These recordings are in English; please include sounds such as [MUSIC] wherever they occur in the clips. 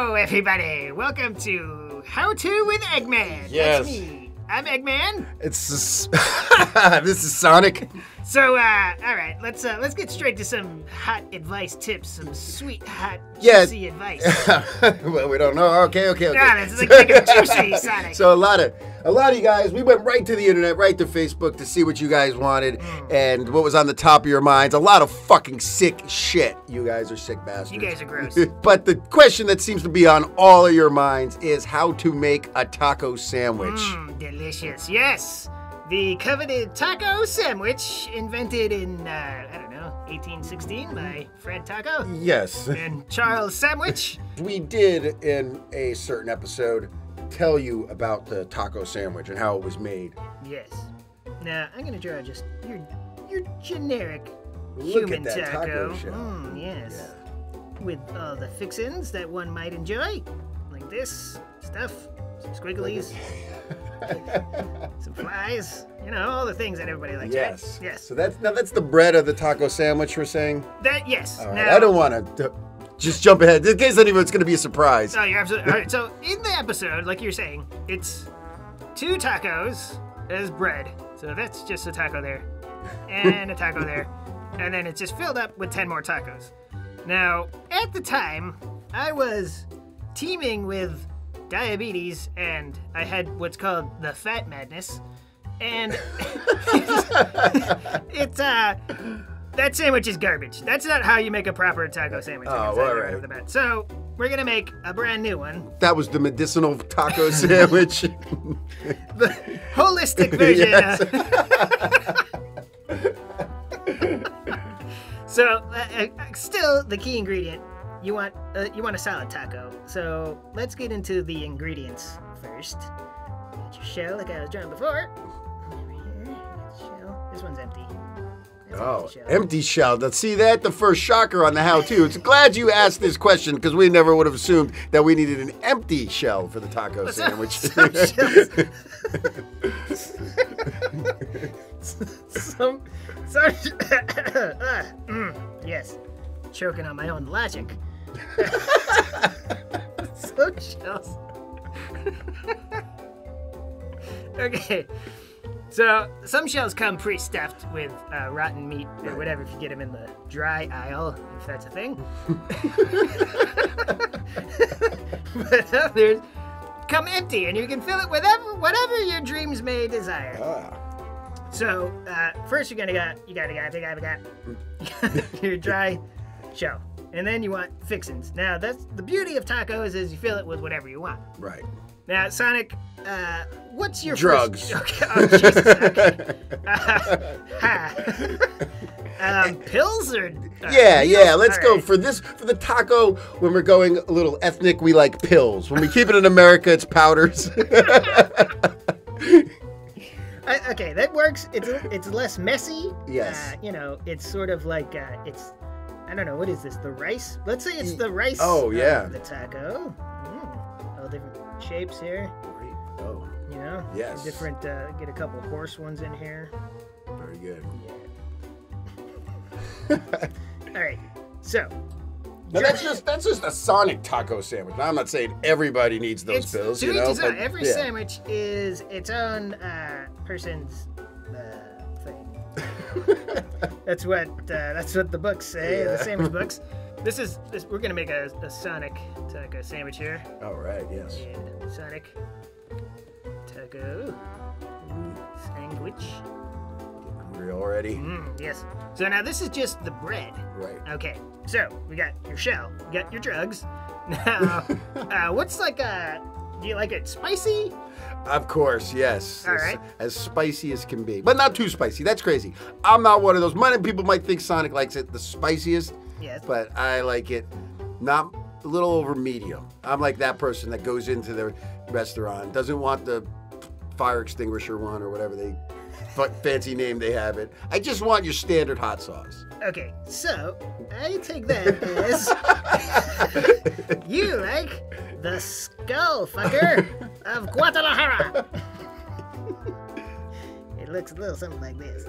Hello, everybody. Welcome to How To with Eggman. Yes. That's me. I'm Eggman. It's this, [LAUGHS] this is Sonic. So, uh, all right, let's uh, let's get straight to some hot advice tips, some sweet, hot, Yeah. juicy advice. [LAUGHS] well, we don't know. Okay, okay, okay. Yeah, this is like juicy, [LAUGHS] Sonic. So a lot of a lot of you guys, we went right to the internet, right to Facebook to see what you guys wanted Mm. and what was on the top of your minds. A lot of fucking sick shit. You guys are sick bastards. You guys are gross. [LAUGHS] but the question that seems to be on all of your minds is how to make a taco sandwich. Mmm, delicious. Yes, the coveted taco sandwich, invented in uh, I don't know 1816 by Fred Taco Yes. and Charles Sandwich. [LAUGHS] We did in a certain episode tell you about the taco sandwich and how it was made. Yes. Now I'm gonna draw just your your generic Look human at that taco taco. Mm, yes. With all the fixins that one might enjoy, like this stuff, some squigglies, [LAUGHS] some flies. You know, all the things that everybody likes. right? Yes. Yes. So that's now that's the bread of the taco sandwich we're saying. That yes. All right. now, I don't want to just jump ahead in case any of it's going to be a surprise. Oh, you're absolutely all right. [LAUGHS] So in the episode, like you're saying, it's two tacos as bread. So that's just a taco there, and a taco there, [LAUGHS] and then it's just filled up with ten more tacos. Now, at the time, I was teeming with diabetes, and I had what's called the fat madness, and [LAUGHS] it's uh. That sandwich is garbage. That's not how you make a proper taco sandwich. Oh, all right. So we're gonna make a brand new one, That was the medicinal taco [LAUGHS] sandwich. the holistic [LAUGHS] version. Yes. so, uh, uh, still the key ingredient. You want uh, you want a salad taco. So let's get into the ingredients first. Get your shell, like I was drawing before. Over here, shell. This one's empty. That's Oh, empty shell. empty shell. Now, see that the first shocker on the how-to. It's glad you asked this question because we never would have assumed that we needed an empty shell for the taco Some- sandwich. some some, some, Ah, mm, yes, choking on my own logic. [LAUGHS] some shells. [LAUGHS] okay, so some shells come pre-stuffed with uh, rotten meat or whatever if you get them in the dry aisle, if that's a thing. [LAUGHS] but others come empty, and you can fill it with ever, whatever your dreams may desire. Ah, So uh, first, you're gonna got you gotta got you gotta got your dry shell, and then you want fixins. Now that's the beauty of tacos is you fill it with whatever you want. right. Now Sonic, uh, what's your Drugs. First... [LAUGHS] Okay. Oh, Jesus. Okay. [LAUGHS] ha. um, pills or uh, Yeah, needles? yeah. Let's All go right. for this for the taco. When we're going a little ethnic, we like pills. When we keep it in America, it's powders. I, [LAUGHS] okay, that works. It's it's less messy. Yes. Uh, you know, it's sort of like uh, it's. I don't know what is this? The rice? Let's say it's the rice. Oh, of yeah. the taco. Mm. All different shapes here. oh, You know. Yes. Different. Uh, get a couple horse ones in here. very good. Yeah. [LAUGHS] All right. So Now that's just that's just a Sonic taco sandwich. Now I'm not saying everybody needs those it's pills, you know. but Every yeah. sandwich is its own uh, person's uh. [LAUGHS] That's what uh, that's what the books say. The Yeah. sandwich [LAUGHS] books. This is this, we're gonna make a, a Sonic taco sandwich here. All right. Yes. And Sonic taco sandwich. Hungry already. Mm, yes. So now this is just the bread. Right. Okay. So we got your shell. You got your drugs. [LAUGHS] Now, uh, what's like a? Do you like it spicy? Of course, yes. All as, right. as spicy as can be, but not too spicy. That's crazy. I'm not one of those. Many people might think Sonic likes it the spiciest, Yes. but I like it not a little over medium. I'm like that person that goes into the restaurant doesn't want the fire extinguisher one or whatever they fancy name they have it. I just want your standard hot sauce. Okay, so I take that as [LAUGHS] you like the skull fucker of Guadalajara. [LAUGHS] it looks a little something like this.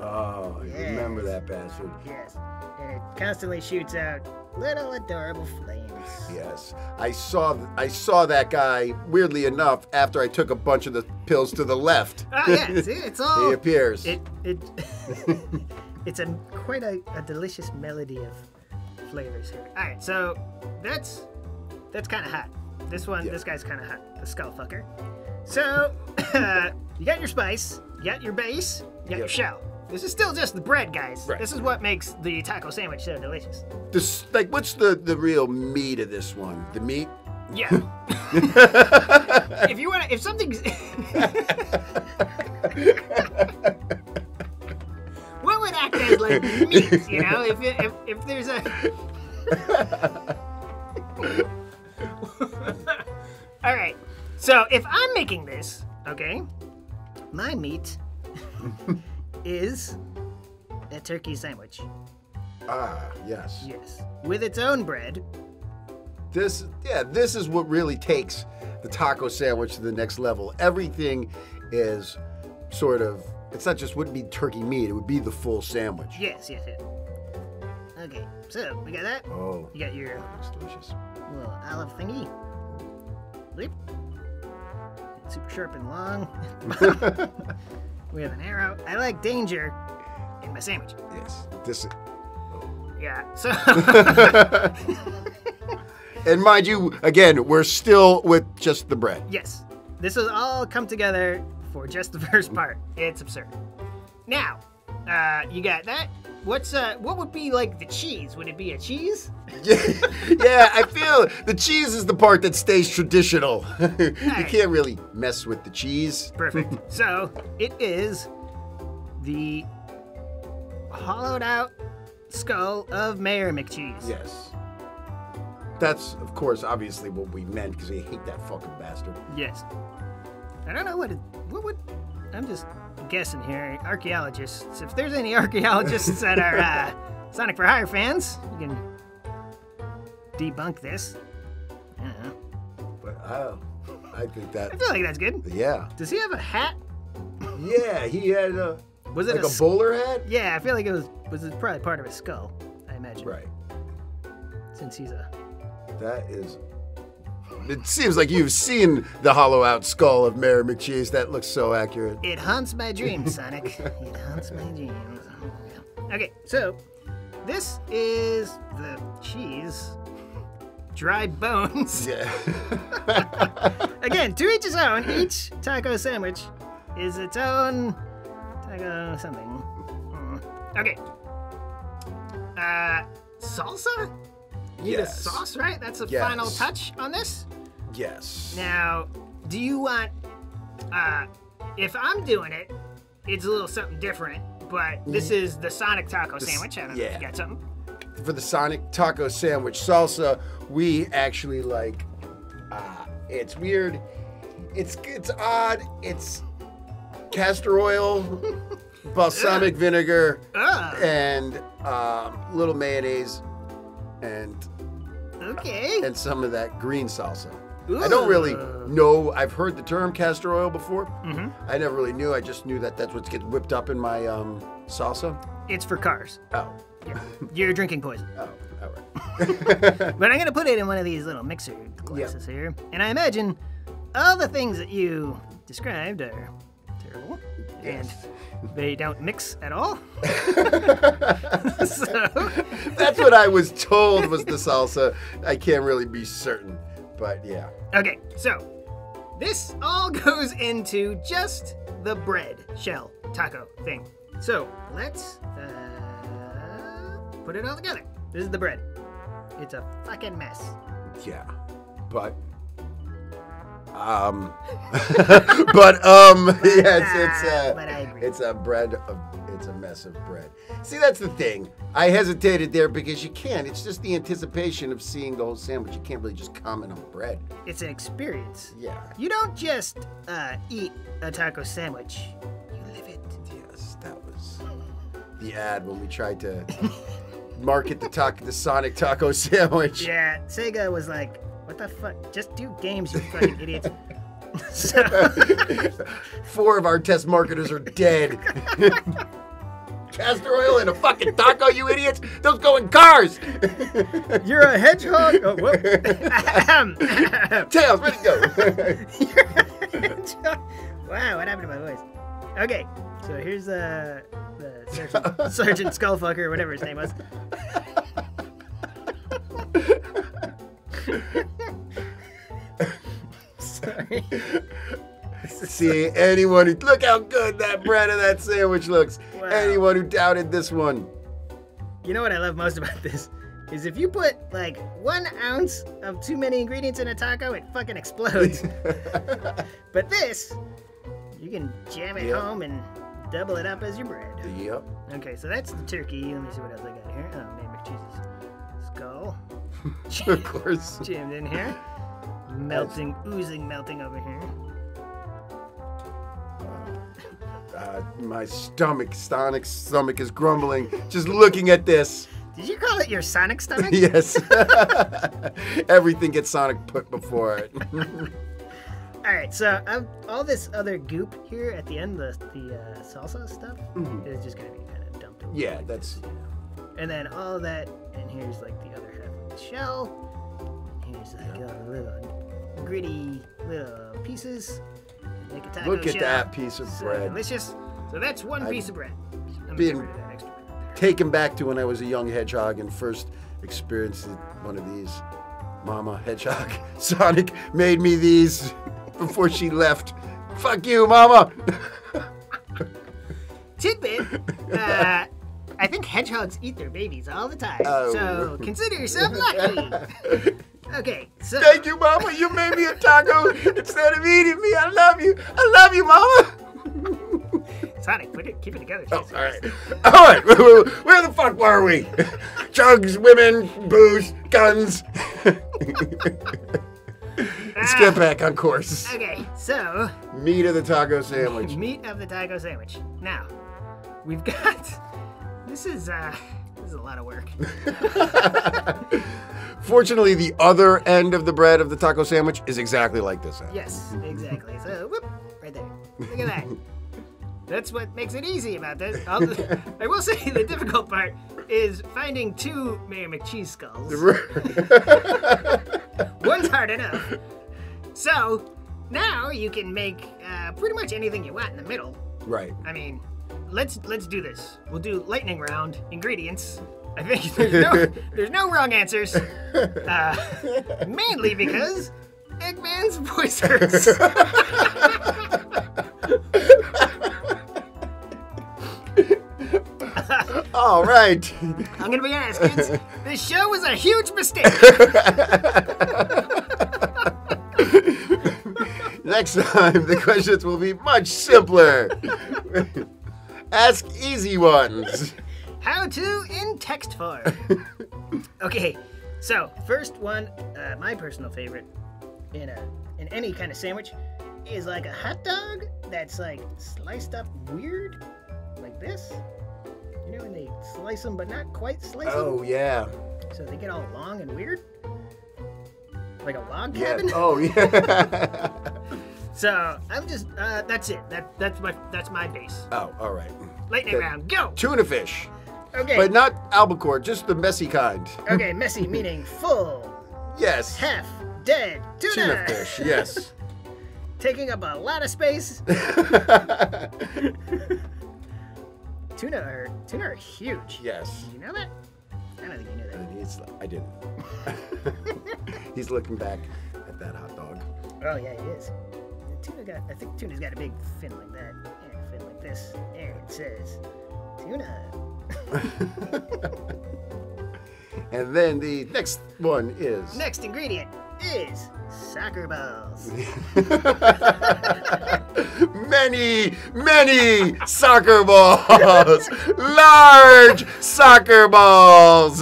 Oh, I remember that bastard. Yes. And it constantly shoots out little adorable flames. Yes, I saw I saw that guy. Weirdly enough, after I took a bunch of the pills to the left, Oh yeah, [LAUGHS] see, it's all he appears. it it [LAUGHS] it's a quite a, a delicious melody of flavors here. All right, so that's that's kind of hot. This one, Yeah. this guy's kind of hot. The skull fucker. So [COUGHS] you got your spice, you got your base, you got your shell. This is still just the bread, guys. Right. This is what makes the taco sandwich so delicious. This, like, what's the the real meat of this one? The meat. Yeah. [LAUGHS] if you want to, if something's. [LAUGHS] what would act as like meat, you know? If, it, if, if there's a. [LAUGHS] All right. So if I'm making this, okay, my meat is a turkey sandwich. Ah, yes. Yes. With its own bread. This, yeah, this is what really takes the taco sandwich to the next level. Everything is sort of. It's not just wouldn't be turkey meat; it would be the full sandwich. Yes, yes, yes. Okay, so we got that. Oh, You got your looks delicious. little olive thingy. Leap. Super sharp and long. [LAUGHS] [LAUGHS] we have an arrow. I like danger in my sandwich. Yes, this. Yeah, so. [LAUGHS] And mind you, again, we're still with just the bread. yes, this has all come together for just the first part. It's absurd. Now, uh, you got that. What's uh, what would be like the cheese? Would it be a cheese? [LAUGHS] yeah, I feel the cheese is the part that stays traditional. [LAUGHS] you can't really mess with the cheese. Perfect. [LAUGHS] so it is the hollowed out skull of Mayor McCheese. Yes. That's, of course, obviously what we meant because we hate that fucking bastard. Yes. I don't know what it, what would. I'm just guessing here. Archaeologists. If there's any [LAUGHS] archaeologists that are uh, Sonic for Hire fans, you can debunk this. I don't know. But oh, I think that. I feel like that's good. yeah. Does he have a hat? Yeah, he had a, Was it like a, a bowler hat? Yeah, I feel like it was. Was it probably part of his skull? I imagine. Right. Since he's a. That is. It seems like you've seen the hollow out skull of Mayor McCheese. That looks so accurate. It haunts my dreams, Sonic. [LAUGHS] it haunts my dreams. Okay, so this is the cheese. Dry bones. Yeah. [LAUGHS] Again, to each his own. Each taco sandwich is its own taco something. Mm. Okay. Uh, salsa? Need Yes. a sauce, right? That's the Yes. final touch on this. yes. Now, do you want? Uh, if I'm doing it, it's a little something different. But this is the Sonic taco sandwich. I don't know if yeah. you got something. for the Sonic taco sandwich salsa, we actually like. Uh, it's weird. It's it's odd. It's castor oil, [LAUGHS] balsamic vinegar, and um, little mayonnaise, and okay. and some of that green salsa. I don't really know. I've heard the term castor oil before. Mhm. I never really knew. I just knew that that's what gets whipped up in my um, salsa. It's for cars. Oh, Yeah. You're drinking poison. [LAUGHS] oh, all right. [LAUGHS] [LAUGHS] But I'm gonna put it in one of these little mixer glasses here, and I imagine all the things that you described are terrible, Yes. and they don't mix at all. [LAUGHS] [LAUGHS] so, That's what I was told was the salsa. I can't really be certain, but yeah. okay, so this all [LAUGHS] goes into just the bread shell taco thing. So let's uh, put it all together. This is the bread. It's a fucking mess. Yeah. But [LAUGHS] um but um yeah, it's it's uh I agree. it's a bread of it's a mess of bread. See that's the thing. I hesitated there because you can't. It's just the anticipation of seeing the whole sandwich. You can't really just comment on bread. It's an experience. Yeah. You don't just uh, eat a taco sandwich. You live it. Yes, that was the ad when we tried to market the taco the Sonic taco [LAUGHS] sandwich. Yeah, Sega was like, "What the fuck? Just do games, you fucking [LAUGHS] idiots." so, [LAUGHS] Four of our test marketers are dead. [LAUGHS] castor oil in a fucking taco, you idiots? Those go in cars. You're a hedgehog. Oh, whoop. Tails, ready to go. You're a hedgehog. wow, what happened to my voice? Okay, so here's uh, the Sergeant, Sergeant Skullfucker, or whatever his name was. [LAUGHS] See, anyone who look how good that bread of that sandwich looks. Wow. Anyone who doubted this one. You know what I love most about this? Is if you put like one ounce of too many ingredients in a taco, it fucking explodes. [LAUGHS] but this, you can jam it Yep. home and double it up as your bread. yep. Okay, so that's the turkey. Let me see what else I got here. Oh, man, McCheese's skull. [LAUGHS] Of course. Jammed in here. Melting, oozing, melting over here. Uh, my stomach, Sonic stomach is grumbling just looking at this. Did you call it your Sonic stomach? [LAUGHS] Yes. [LAUGHS] Everything gets Sonic put before it. [LAUGHS] All right, so um, all this other goop here at the end, the the uh, salsa stuff, is just gonna be kind of dumped. Yeah, like that's- this, you know. And then all that, and here's like the other half of the shell. Here's like uh, little gritty little pieces. Make a taco Look at shell. that piece of So bread. delicious. So that's one I've piece of bread. Let me been- get rid of that extra bread. Taken back to when I was a young hedgehog and first experienced one of these. Mama Hedgehog [LAUGHS] Sonic made me these [LAUGHS] before she left. Fuck you, Mama. [LAUGHS] tidbit. Uh, I think hedgehogs eat their babies all the time. Oh. So consider yourself lucky. Okay, so Thank you, Mama. You made me a taco instead of eating me. I love you. I love you, Mama. [LAUGHS] Sonic, put it, keep it together. Oh, all right. All right. Where the fuck were we? Drugs, women, booze, guns. [LAUGHS] Let's get back on course. Ah, Okay, so Meat of the taco sandwich. [LAUGHS] meat of the taco sandwich. Now, we've got. This is uh, this is a lot of work. Fortunately, the other end of the bread of the taco sandwich is exactly like this end. Yes, exactly. So, whoop, right there. Look at that. That's what makes it easy about this. I will say the difficult part is finding two Mayor McCheese skulls. [LAUGHS] One's hard enough. So now you can make uh, pretty much anything you want in the middle. right. I mean, let's let's do this. We'll do lightning round ingredients. I think [LAUGHS] there's no there's no wrong answers. [LAUGHS] Uh, mainly because Eggman's voice hurts. [LAUGHS] All right. I'm gonna be honest, kids. This show was a huge mistake. Next time, the questions will be much simpler. Ask easy ones. How to in text form. [LAUGHS] Okay, so first one, uh, my personal favorite in a in any kind of sandwich is like a hot dog that's like sliced up weird, like this. You know when they slice them but not quite slice them, Oh yeah. so they get all long and weird, like a log cabin. Yeah. Oh yeah. [LAUGHS] So I'm just uh, that's it. That that's my that's my base. oh, all right. Lightning round, go. Tuna fish, Okay. but not albacore, just the messy kind. okay, messy meaning full, Yes. half dead tuna. Tuna fish. Yes. [LAUGHS] taking up a lot of space. [LAUGHS] Tuna are tuna are huge. yes. Did you know that? I don't think you knew that. He's, I didn't. [LAUGHS] he's looking back at that hot dog. Oh yeah, he is. The tuna got. I think tuna's got a big fin like that. Yeah, fin like this. There it says, tuna. [LAUGHS] And then the next one is. Next ingredient is soccer balls. [LAUGHS] many, many soccer balls. Large soccer balls.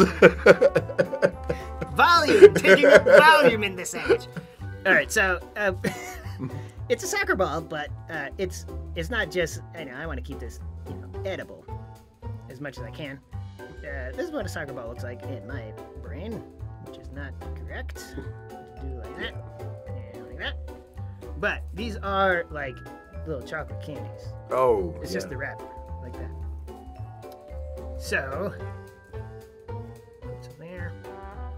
volume, taking up volume in this sandwich. All right, so uh, [LAUGHS] it's a soccer ball, but uh, it's it's not just. I know I want to keep this you know edible as much as I can. Uh, this is what a soccer ball looks like in my brain, which is not correct. Do like that and like that. But these are like little chocolate candies. oh. It's yeah. just the wrapper, like that. So, put some there.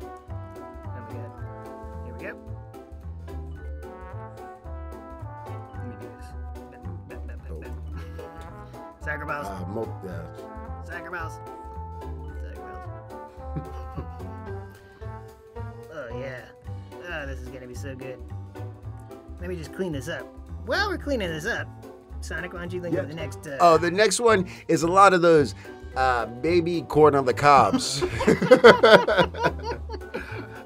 And we got, here we go. Let me do this. Bap. Soccer balls. Uh. Balls. Soccer balls. oh yeah. Oh, this is gonna be so good. Let me just clean this up. While we're cleaning this up, Sonic, why don't you think Yeah. of the next? Uh, Oh, the next one is a lot of those uh, baby corn on the cobs. [LAUGHS]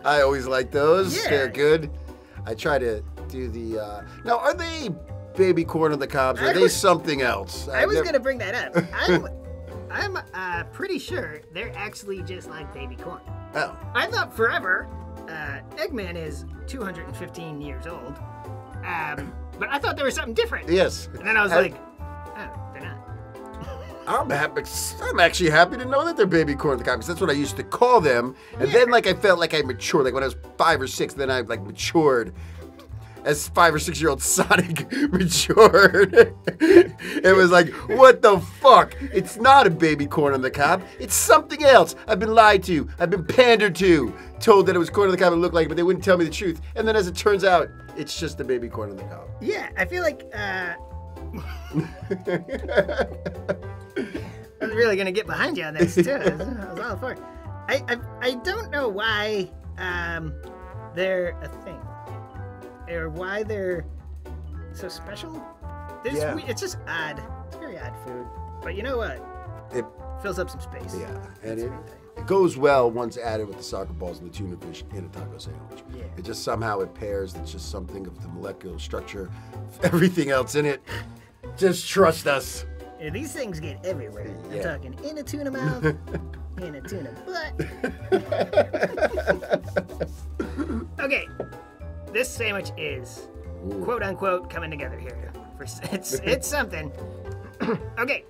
I always like those. Yeah. They're good. I try to do the. Uh... Now, are they baby corn on the cobs? Or I are they was- something else? I I've was never- gonna bring that up. [LAUGHS] I'm, uh, pretty sure they're actually just like baby corn. Oh, I thought forever, uh, Eggman is 215 years old, um, but I thought there was something different. yes. And then I was I- like, oh, they're not. I'm happy. I'm actually happy to know that they're baby corn on the cobs. That's what I used to call them. And then, like, I felt like I matured. Like when I was five or six, then I like matured. As five or six year old Sonic [LAUGHS] matured, [LAUGHS] it was like, what the fuck? It's not a baby corn on the cob. It's something else. I've been lied to. I've been pandered to. Told that it was corn on the cob and looked like but they wouldn't tell me the truth. And then, as it turns out, it's just a baby corn on the cob. Yeah, I feel like uh, [LAUGHS] I'm really gonna get behind you on this too. I was, I was all for it. I, I I don't know why um, they're a thing, or why they're so special. This Yeah. it's just odd. It's very odd food, but you know what? It Fills up some space. Yeah, and it, it goes well once added with the soccer balls and the tuna fish in a taco sandwich. Yeah. It just somehow it pairs. It's just something of the molecular structure, [LAUGHS] everything else in it. Just trust us. Yeah, these things get everywhere. I'm talking in a tuna mouth, [LAUGHS] in a tuna butt. [LAUGHS] Okay, this sandwich is Ooh. quote unquote coming together here. For it's [LAUGHS] it's something. [CLEARS THROAT] okay,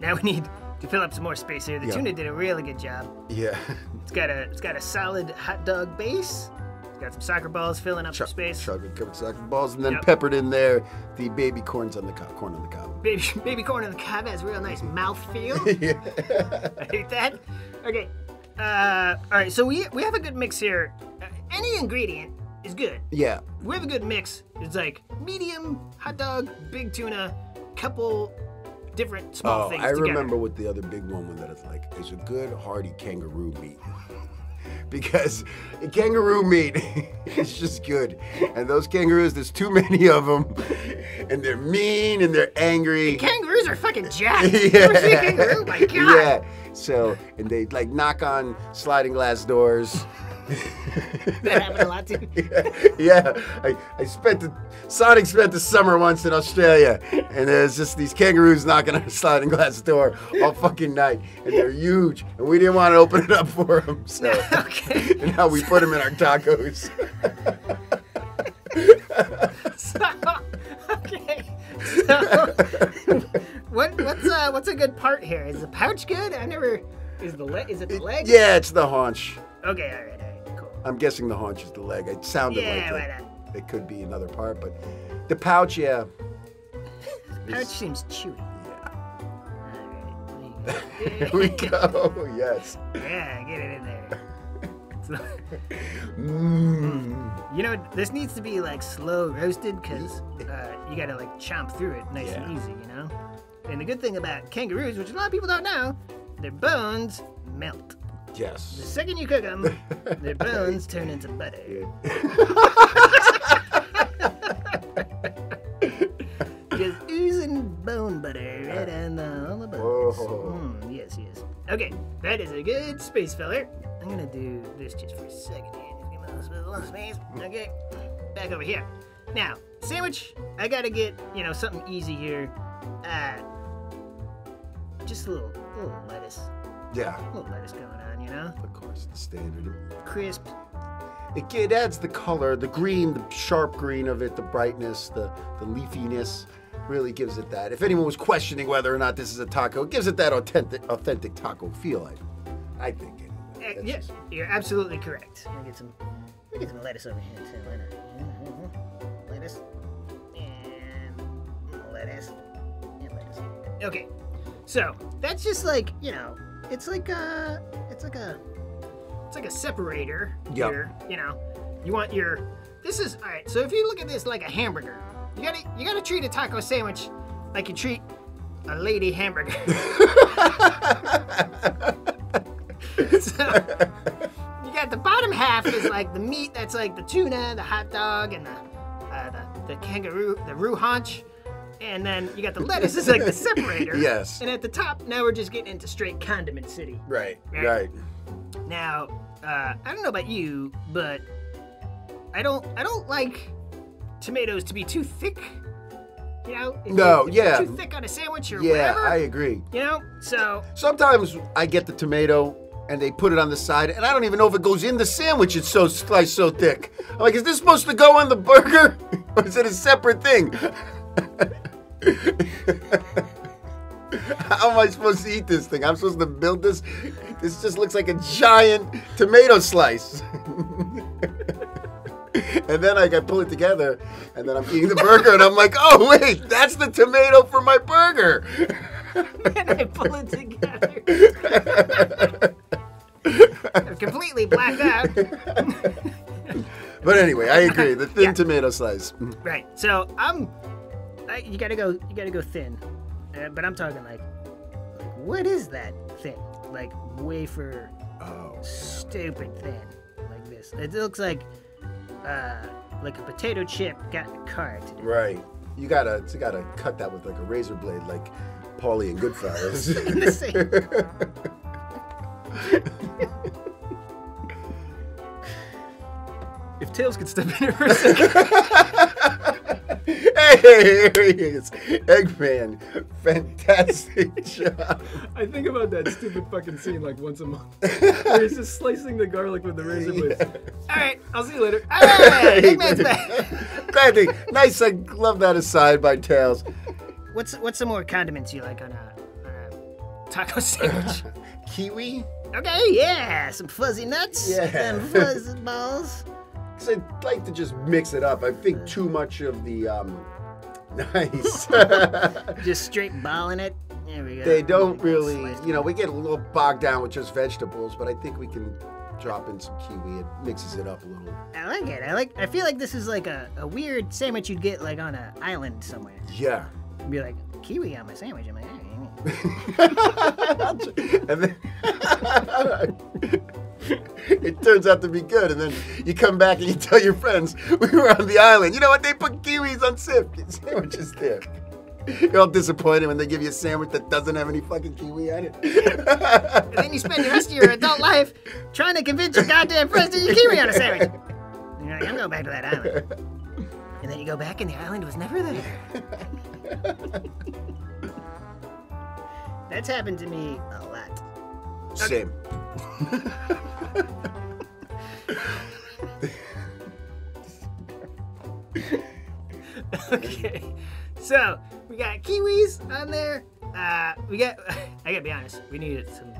now we need to fill up some more space here. The Yeah. tuna did a really good job. Yeah. [LAUGHS] It's got a it's got a solid hot dog base. It's got some soccer balls filling up some space. Chocolate covered soccer balls, and then Yep. peppered in there the baby corns on the cob. Corn on the cob. Baby [LAUGHS] baby corn on the cob has a real nice mouth feel. yeah. I hate that. Okay. Uh, all right. So we we have a good mix here. Uh, any ingredient is good. Yeah. We have a good mix. It's like medium hot dog, big tuna, couple different small Oh, things I together. remember what the other big one was that it's like. It's a good hearty kangaroo meat. [LAUGHS] because kangaroo meat [LAUGHS] is just good. And those kangaroos, there's too many of them. [LAUGHS] And they're mean and they're angry. Kangaroos are fucking jacked. yeah. You ever see a kangaroo? My God. Yeah. So, and they like knock on sliding glass doors. That happened a lot too. [LAUGHS] yeah, I, I spent the Sonic spent the summer once in Australia, and there's just these kangaroos knocking on a sliding glass door all fucking night, and they're huge, and we didn't want to open it up for them, so [LAUGHS] okay. and [LAUGHS] now we put them in our tacos. So, okay. So, what what's uh what's a good part here? Is the pouch good? I never. Is the leg? Is it the leg? yeah, it's the haunch. Okay. All right. All right. Cool. I'm guessing the haunch is the leg. It sounded Yeah. Like it. It could be another part, but the pouch, yeah. [LAUGHS] Pouch seems chewy. Yeah. Here we go. [LAUGHS] Yes. Yeah, get it in there. Mm. you know, this needs to be like slow roasted because uh, you gotta like chomp through it nice and easy, you know? And the good thing about kangaroos, which a lot of people don't know, their bones melt. The second you cook them, [LAUGHS] their bones turn into butter. [LAUGHS] Just oozing bone butter right on the, on the bones. Mm, yes, yes. Okay, that is a good space filler. I'm gonna do this just for a second here. Just give me a little, a space. Okay, back over here. Now, sandwich. I gotta get you know something easy here. Uh, just a little, little lettuce, Yeah. a little lettuce going on. You know, Of course, the standard. crisp. It, it adds the color, the green, the sharp green of it, the brightness, the, the leafiness. Really gives it that. If anyone was questioning whether or not this is a taco, it gives it that authentic, authentic taco feel. I, I think. Anyway. Uh, That's yes, just- you're absolutely correct. Let me get some, let me get some lettuce over here too. Why not? Mhm. Lettuce and lettuce and lettuce. Okay. So that's just like you know, it's like a, it's like a, it's like a separator Yep. here. You know, you want your. This is all right. So if you look at this like a hamburger, you gotta you gotta treat a taco sandwich like you treat a lady hamburger. [LAUGHS] so you got the bottom half is like the meat that's like the tuna, the hot dog, and the uh, the, the kangaroo, the roo haunch. And then you got the lettuce is like the [LAUGHS] separator. Yes. And at the top, now we're just getting into straight condiment city. Right. Right. Right. Now, uh, I don't know about you, but I don't I don't like tomatoes to be too thick. You know? If No, you- yeah. Too thick on a sandwich or Yeah, whatever. I agree. You know? So Sometimes I get the tomato and they put it on the side, and I don't even know if it goes in the sandwich. It's so sliced so thick. I'm like, is this supposed to go on the burger, [LAUGHS] or is it a separate thing? [LAUGHS] [LAUGHS] How am I supposed to eat this thing? I'm supposed to build this. This just looks like a giant tomato slice. [LAUGHS] and then like, I pull it together, and then I'm eating the burger, and I'm like, oh wait, that's the tomato for my burger. [LAUGHS] and I pull it together. I'm completely blacked out. But anyway, I agree. The thin Yeah. tomato slice. Right. So I'm. I, you gotta go. You gotta go thin. Uh, but I'm talking like, like, what is that thin? Like wafer, Oh. stupid thin, like this. It looks like, uh, like a potato chip got carved. Right. You gotta, you gotta cut that with like a razor blade, like Paulie and Goodfellas. [LAUGHS] [LAUGHS] If Tails could step in here for a second. [LAUGHS] hey, here he is, Eggman. Fantastic [LAUGHS] job. I think about that stupid fucking scene like once a month. [LAUGHS] Where he's just slicing the garlic with the razor blade. All right, I'll see you later. [LAUGHS] All right, Eggman's back. Glad they- nice. I love that aside by Tails. What's what's some more condiments you like on a, on a taco sandwich? Kiwi. okay, yeah, some fuzzy nuts, Yeah. some fuzzy balls. 'Cause I'd like to just mix it up. I think too much of the um. [LAUGHS] Nice. [LAUGHS] Just straight balling it. There we go. they don't really, you know, we get a little bogged down with just vegetables, but I think we can drop in some kiwi. It mixes it up a little. I like it. I like. I feel like this is like a, a weird sandwich you'd get like on an island somewhere. Yeah. You'd be like kiwi on my sandwich. I'm like, hey. [LAUGHS] and then [LAUGHS] it turns out to be good, and then you come back and you tell your friends we were on the island. You know what? They put kiwis on sip sandwiches there. You're all disappointed when they give you a sandwich that doesn't have any fucking kiwi on it. and then you spend the rest of your adult life trying to convince your goddamn friends to eat kiwi on a sandwich. You're like, I'm going back to that island. And then you go back and the island was never there. [LAUGHS] That's happened to me a lot. Same. Okay. [LAUGHS] Okay, so we got kiwis on there. Uh, we got. [LAUGHS] I gotta be honest. We needed some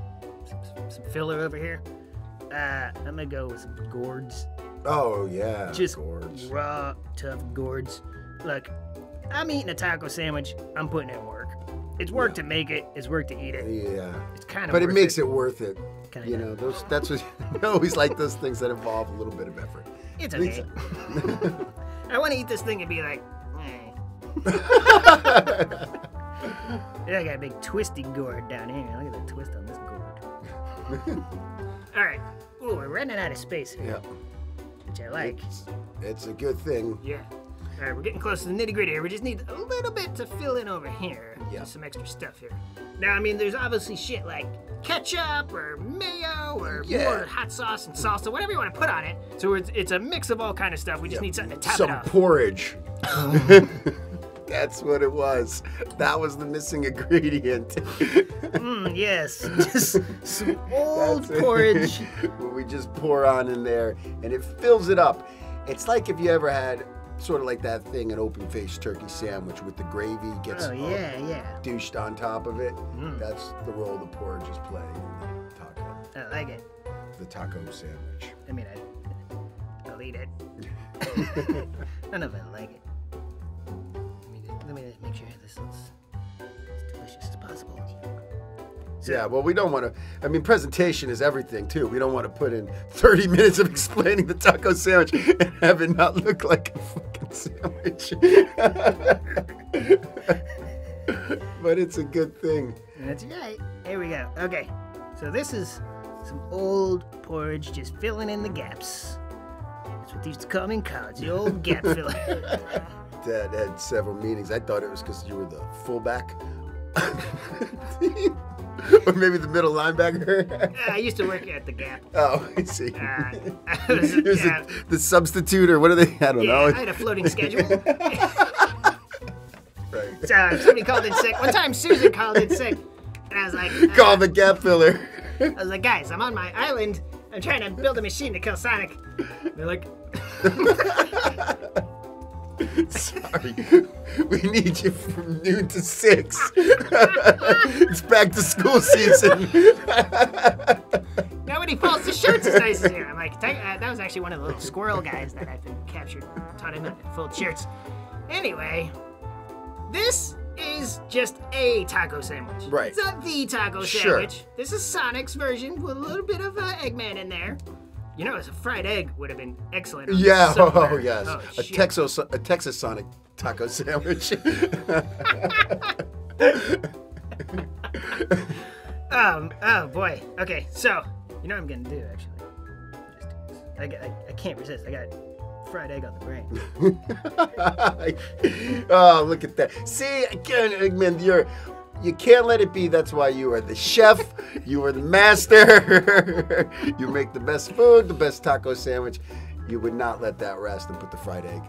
some, some filler over here. Uh, I'm gonna go with some gourds. Oh yeah. Just gourds. raw, tough gourds. Look, I'm eating a taco sandwich. I'm putting in work. It's work to make it. It's work to eat it. Yeah. It's kind of. But it makes it worth it. Kinda. You know, those that's what [LAUGHS] I always like those things that involve a little bit of effort. It's okay. [LAUGHS] I want to eat this thing and be like, eh. I [LAUGHS] got a big twisty gourd down here. Look at the twist on this gourd. All right. Ooh, we're running out of space here, yeah. which I like. It's, it's a good thing. Yeah. All right, we're getting close to the nitty gritty here. We just need a little bit to fill in over here. Yeah. Just some extra stuff here. Now, I mean, there's obviously shit like ketchup or mayo or Yeah. more hot sauce and salsa, whatever you want to put on it. So it's, it's a mix of all kind of stuff. We just need something to top Some it off. Some porridge. [LAUGHS] That's what it was. That was the missing ingredient. Mm, [LAUGHS] yes, just some old That's porridge. [LAUGHS] We just pour on in there, and it fills it up. It's like if you ever had sort of like that thing, an open-faced turkey sandwich with the gravy gets Oh yeah, yeah. douched on top of it. Mm. That's the role the porridge is playing in the taco, I like it. the taco sandwich. I mean, I, I'll eat it. I don't know if I like it. Let me, let me make sure this Yeah, well, we don't want to. I mean, presentation is everything too. We don't want to put in 30 [LAUGHS] minutes of explaining the taco sandwich and have it not look like a fucking sandwich. [LAUGHS] but it's a good thing. That's right. Here we go. Okay. So this is some old porridge just filling in the gaps. That's what they used to call me in college, the old [LAUGHS] gap filler. Dad had several meetings. I thought it was because you were the fullback. [LAUGHS] or maybe the middle linebacker. I used to work at the Gap. [LAUGHS] oh, I see. Uh, I was, [LAUGHS] It was yeah, the, the substitute, or what are they? I don't yeah, know. I had a floating schedule. Right. So somebody called in sick. One time Susan called in sick. And I was like, uh, Call the gap filler. I was like, guys, I'm on my island. I'm trying to build a machine to kill Sonic. They're like, [LAUGHS] Sorry. We need you from noon to six. [LAUGHS] it's back to school season. [LAUGHS] nobody folds the shirts as nice as you. I'm like, uh, that was actually one of the little squirrel guys that I've been captured. Taught him how to fold shirts. Anyway, this is just a taco sandwich. Right. It's not the taco Sure. sandwich. This is Sonic's version with a little bit of uh, Eggman in there. You know, a fried egg would have been excellent. yeah. [LAUGHS] Oh, yes. Oh, a. Texas a Texas Sonic taco sandwich. [LAUGHS] Um. Oh boy. Okay. So you know what I'm gonna do actually. I, I, I can't resist. I got fried egg on the brain. [LAUGHS] oh, look at that. See, again, Eggman, you're you can't let it be. That's why you are the chef. You are the master. [LAUGHS] you make the best food, the best taco sandwich. You would not let that rest and put the fried egg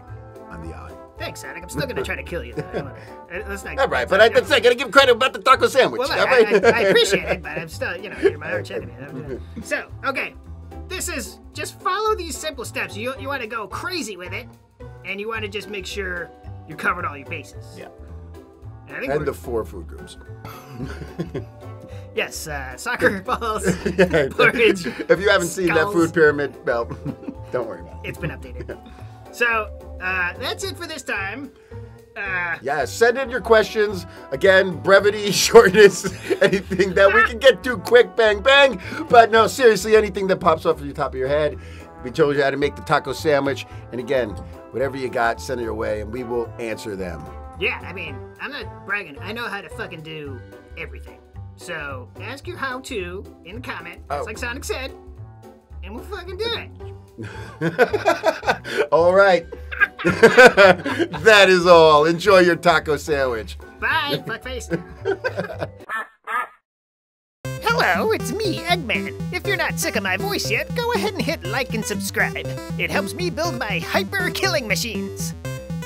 on the eye. Thanks, Sonic. I'm still gonna try to kill you. [LAUGHS] Though. Uh, Let's not. All right, but I, that's I gotta give credit about the taco sandwich. Well, look, all I, right? I, I appreciate it, but I'm still, you know, you're my arch enemy. [LAUGHS] So, okay, this is just follow these simple steps. You you want to go crazy with it, and you want to just make sure you covered all your bases. Yeah. And I think and we're, the four food groups. [LAUGHS] yes, uh, soccer [LAUGHS] balls, Yeah, porridge. if you haven't seen that food pyramid, well, [LAUGHS] don't worry about it. It's been updated. So uh, that's it for this time. Uh, Yeah, send in your questions. Again, brevity, shortness, anything that we can get to quick, bang, bang. But no, seriously, anything that pops off the top of your head. We told you how to make the taco sandwich. And again, whatever you got, send it your way and we will answer them. Yeah, I mean, I'm not bragging. I know how to fucking do everything. So ask your how to in the comment, Oh. just like Sonic said, and we'll fucking do it. [LAUGHS] all right. [LAUGHS] that is all. Enjoy your taco sandwich. Bye, [LAUGHS] fuckface. Hello, it's me, Eggman. If you're not sick of my voice yet, go ahead and hit like and subscribe. It helps me build my hyper killing machines.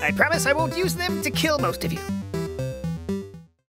I promise I won't use them to kill most of you.